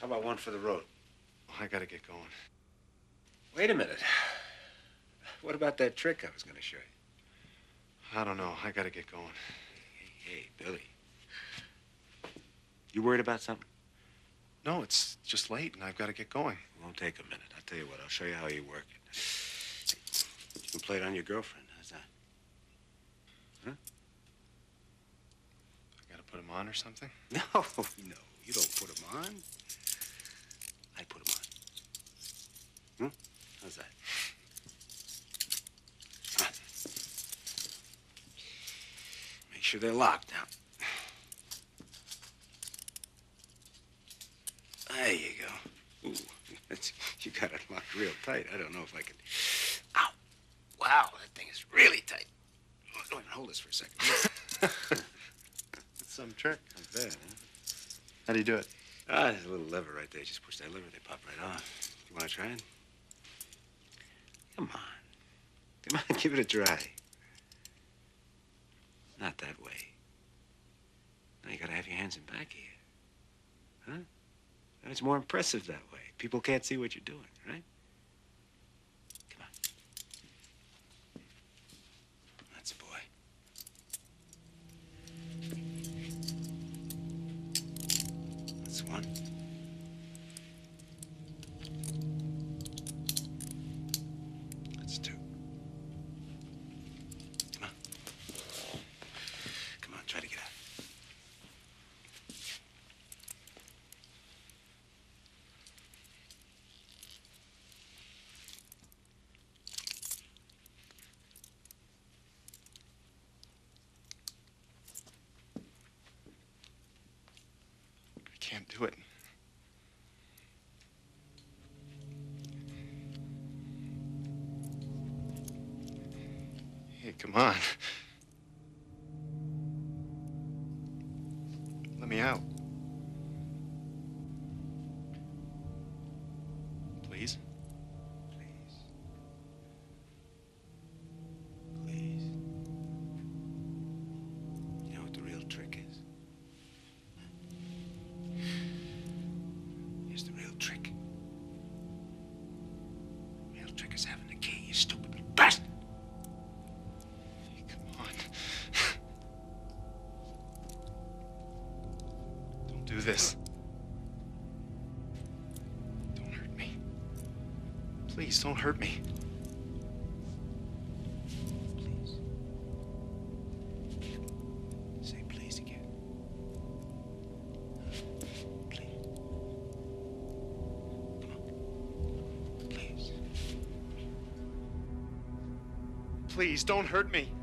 How about one for the road? I gotta get going. Wait a minute. What about that trick I was going to show you? I don't know. I gotta get going. Hey, hey, Billy. You worried about something? No, it's just late and I've got to get going. It won't take a minute. I'll tell you what. I'll show you how you work it. You can play it on your girlfriend. How's that? Huh? I gotta put him on or something? No, no. You don't put them on. I put them on. Hmm? How's that? Make sure they're locked now. There you go. Ooh, that's, you got it locked real tight. I don't know if I can. Ow! Wow, that thing is really tight. Wait, hold this for a second. Some trick. Not bad, huh? How do you do it? Ah, there's a little lever right there. Just push that lever, they pop right off. You want to try it? Come on. Come on, give it a try. Not that way. Now you gotta have your hands in back here. Huh? And it's more impressive that way. People can't see what you're doing, right? One. Do it. Hey, come on. Let me out. Please. Trick is having the key, you stupid bastard. Come on. Don't do this. Don't hurt me. Please, don't hurt me. Please, don't hurt me.